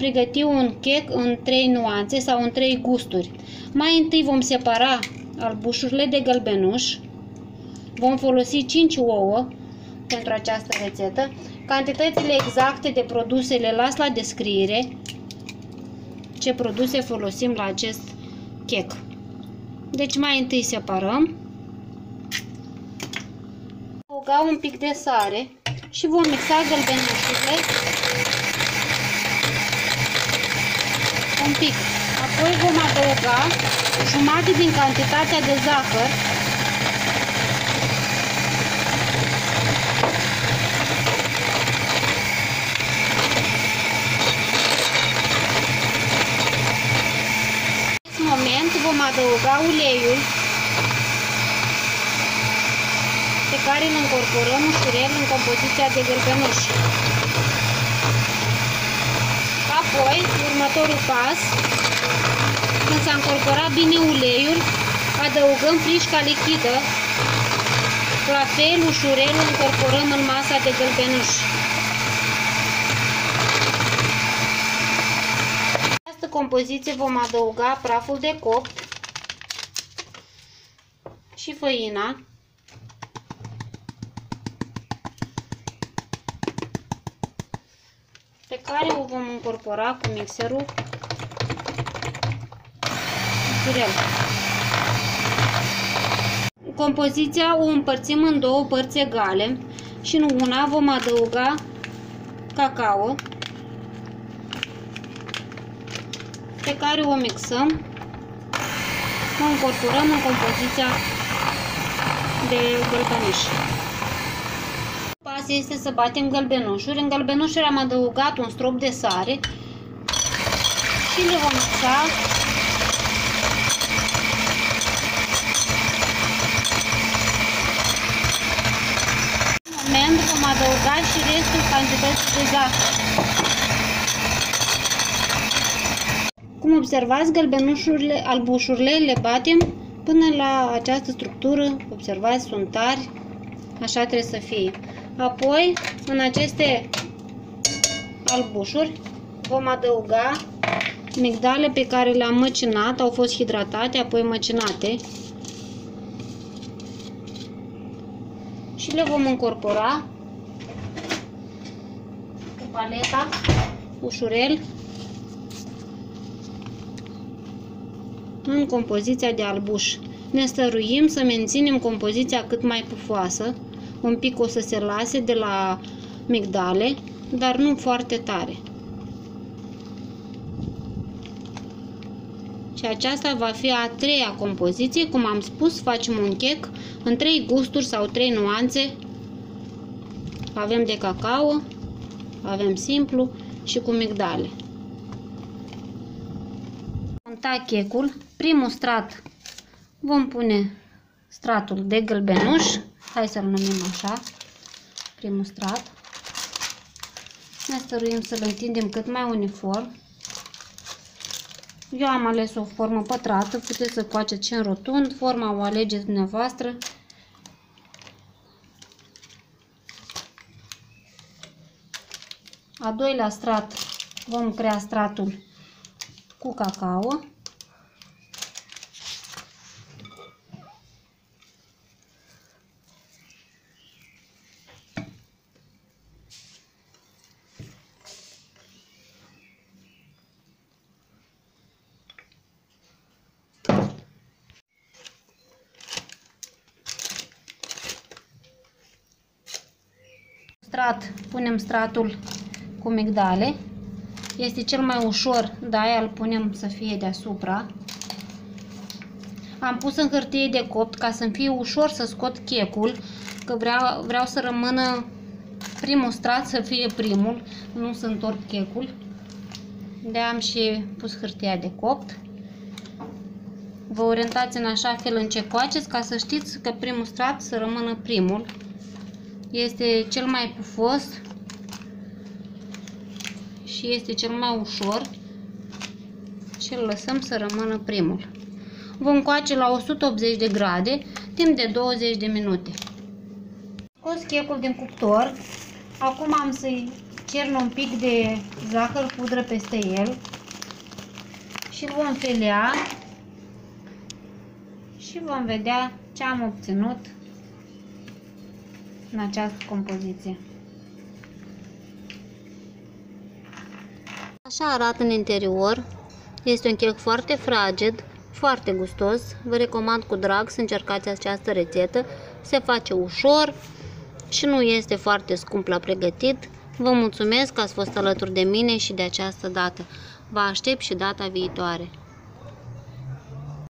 pregăti un chec în trei nuanțe sau în trei gusturi. Mai întâi vom separa albușurile de gălbenuș. Vom folosi 5 ouă pentru această rețetă. Cantitățile exacte de produse le las la descriere. Ce produse folosim la acest chec. Deci mai întâi separăm. Băga un pic de sare și vom mixa gălbenușurile un pic. Apoi vom adăuga jumătate din cantitatea de zahăr În moment vom adăuga uleiul pe care îl incorporăm ușurel în compoziția de gălbenuș. Apoi, următorul pas, când s-a încorporat bine uleiul, adăugăm frișca lichidă, la fel ușurel incorporăm în masa de gălbenuș. În această compoziție vom adăuga praful de copt și făina. Care o vom incorpora cu mixerul ușurel. Compoziția o împărțim în două părți egale și în una vom adăuga cacao pe care o mixăm, o incorporăm în compoziția de gălbenuș pas este să batem gălbenușuri. În gălbenușuri am adăugat un strop de sare și le vom mixa În moment vom adăuga și restul cantității de zahăr. Cum observați, gălbenușurile, albușurile le batem până la această structură. Observați, sunt tari, așa trebuie să fie. Apoi, în aceste albușuri, vom adăuga migdale pe care le-am măcinat, au fost hidratate, apoi măcinate. Și le vom încorpora cu paleta ușurel în compoziția de albuș. Ne stăruim să menținem compoziția cât mai pufoasă un pic o să se lase de la migdale, dar nu foarte tare. Și aceasta va fi a treia compoziție. Cum am spus, facem un chec în trei gusturi sau trei nuanțe. Avem de cacao, avem simplu și cu migdale. Monta checul. Primul strat vom pune stratul de gălbenuș Hai să-l numim așa, primul strat. Ne stăruim să-l întindem cât mai uniform. Eu am ales o formă pătrată, puteți să faceți și în rotund, forma o alegeți dumneavoastră. A doilea strat vom crea stratul cu cacao. Strat punem stratul cu migdale. Este cel mai ușor, de aia îl punem să fie deasupra. Am pus în hârtie de copt ca să-mi fie ușor să scot checul, că vreau, vreau să rămână primul strat să fie primul, nu să întorc checul. De am și pus hârtia de copt. Vă orientați în așa fel în ce coaceți ca să știți că primul strat să rămână primul. Este cel mai pufos și este cel mai ușor și îl lăsăm să rămână primul. Vom coace la 180 de grade timp de 20 de minute. Scos checul din cuptor. Acum am să-i cern un pic de zahăr pudră peste el și îl vom felea și vom vedea ce am obținut în această compoziție. Așa arată în interior. Este un chec foarte fraged, foarte gustos. Vă recomand cu drag să încercați această rețetă. Se face ușor și nu este foarte scump la pregătit. Vă mulțumesc că ați fost alături de mine și de această dată. Vă aștept și data viitoare.